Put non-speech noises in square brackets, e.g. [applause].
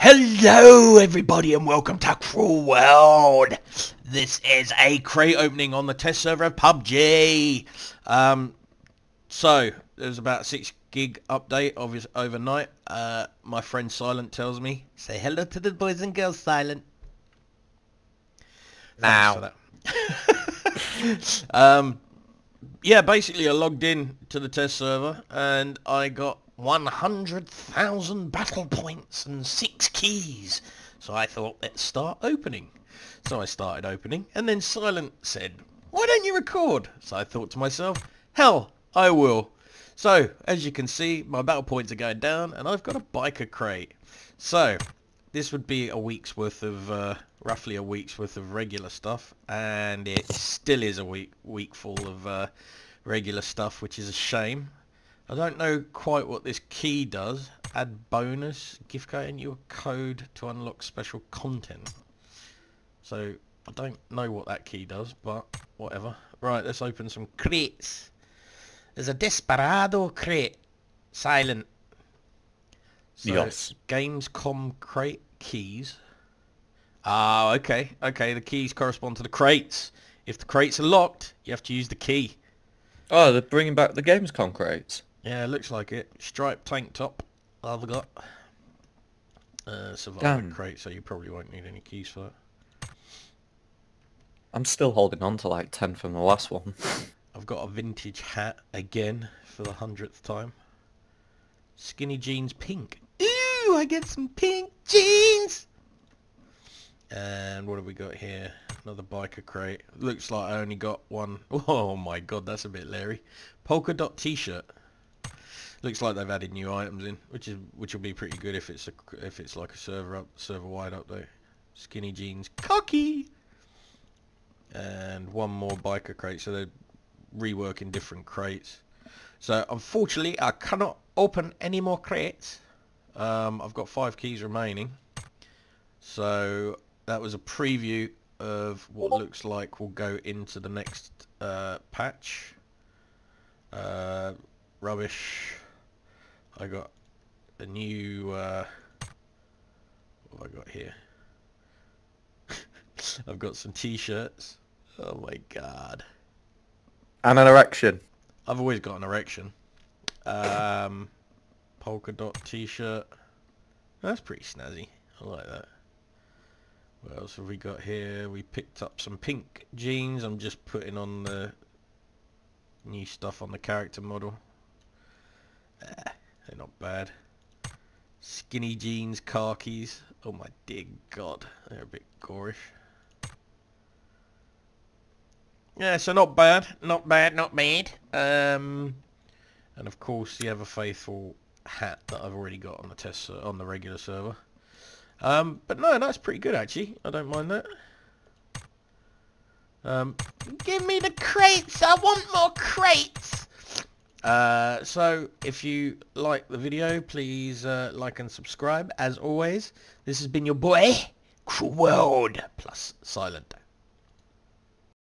Hello, everybody, and welcome to Cruel World. This is a crate opening on the test server of PUBG. Um, so there's about six gig update obvious overnight. Uh, my friend Silent tells me, say hello to the boys and girls, Silent. Now. Thanks for that. [laughs] um, yeah, basically I logged in to the test server and I got 100,000 battle points and six keys. So I thought, let's start opening. So I started opening and then Silent said, why don't you record? So I thought to myself, hell, I will. So, as you can see, my battle points are going down and I've got a biker crate. So, this would be a week's worth of, uh, roughly a week's worth of regular stuff and it still is a week, week full of uh, regular stuff, which is a shame. I don't know quite what this key does. Add bonus, gift card, and your code to unlock special content. So I don't know what that key does, but whatever. Right, let's open some crates. There's a Desperado crate. Silent. So, Yes. Gamescom crate keys. Ah, okay. Okay, the keys correspond to the crates. If the crates are locked, you have to use the key. Oh, they're bringing back the Gamescom crates. Yeah, looks like it. Striped tank top. I've got. Uh, survivor crate, so you probably won't need any keys for that. I'm still holding on to like 10 from the last one. [laughs] I've got a vintage hat again for the hundredth time. Skinny jeans pink. Ooh, I get some pink jeans! And what have we got here? Another biker crate. Looks like I only got one. [laughs] Oh my god, that's a bit leery. Polka dot t-shirt. Looks like they've added new items in, which is which will be pretty good if it's a if it's like a server up server wide update. Skinny jeans, cocky, and one more biker crate. So they're reworking different crates. So unfortunately, I cannot open any more crates. Um, I've got five keys remaining. So that was a preview of what looks like will go into the next uh, patch. Uh, rubbish. I got a new. Uh, what have I got here? [laughs] I've got some t-shirts. Oh my god. and an erection. I've always got an erection. Um, polka dot t-shirt. That's pretty snazzy. I like that. What else have we got here? We picked up some pink jeans. I'm just putting on the new stuff on the character model. Ah, they're not bad. Skinny jeans, khakis. Oh my dear god, they're a bit gorish. Yeah, so not bad, not bad, not bad. Um, and of course the ever faithful hat that I've already got on the test on the regular server. Um, but no, that's pretty good actually. I don't mind that. Um, give me the crates. I want more crates. Uh, so if you like the video, please uh, like and subscribe. As always, this has been your boy, Cruel World plus Silent.